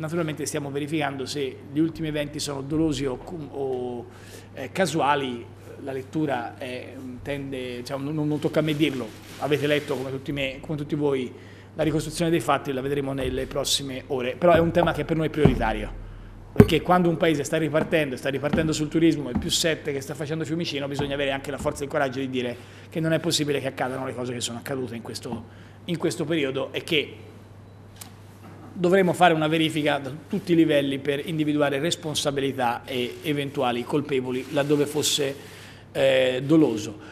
naturalmente stiamo verificando se gli ultimi eventi sono dolosi o, o eh, casuali, la lettura è, tende, cioè, non, non, tocca a me dirlo, avete letto come tutti, me, come tutti voi la ricostruzione dei fatti, la vedremo nelle prossime ore, però è un tema che per noi è prioritario perché quando un paese sta ripartendo, sta ripartendo sul turismo, il più 7 che sta facendo Fiumicino, bisogna avere anche la forza e il coraggio di dire che non è possibile che accadano le cose che sono accadute in questo, in questo periodo e che dovremo fare una verifica da tutti i livelli per individuare responsabilità e eventuali colpevoli laddove fosse eh, doloso.